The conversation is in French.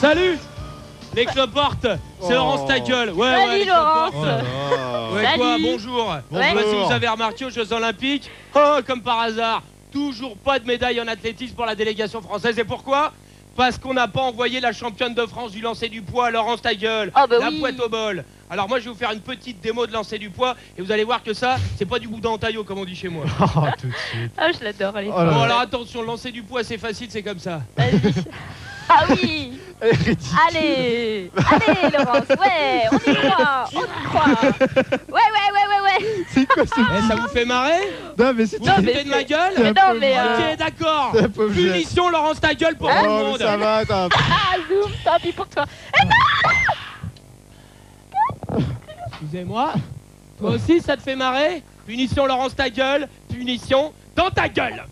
Salut Les cloportes C'est Oh. Laurence ta gueule Ouais, Salut, ouais, les Laurence. cloportes. Oh Ouais, Salut. quoi, bonjour. Ouais. Sais pas si vous avez remarqué aux Jeux Olympiques, oh, comme par hasard, toujours pas de médaille en athlétisme pour la délégation française. Et pourquoi? Parce qu'on n'a pas envoyé la championne de France du lancer du poids, Laurence ta gueule, Ah bah la oui. poète au bol. Alors moi je vais vous faire une petite démo de lancer du poids et vous allez voir que ça, c'est pas du boudin en taillot comme on dit chez moi. Oh, tout de suite. Ah, je l'adore, est Oh là Bon là. alors attention, lancer du poids c'est facile, c'est comme ça. Vas-y. Ah oui. Allez Allez, Laurence Ouais On y croit On y croit Ouais, ouais, ouais, ouais, ouais C'est quoi ce Eh, ça vous fait marrer Non, mais c'est Vous Non, vous mais de ma gueule Mais non, mais... euh, Ok d'accord. Punition Laurence ta gueule pour Oh, tout le monde ça va, attends. Ah, zoom Tant pis pour toi Excusez-moi. Toi aussi, ça te fait marrer? Punition, Laurence, ta gueule. Punition, dans ta gueule.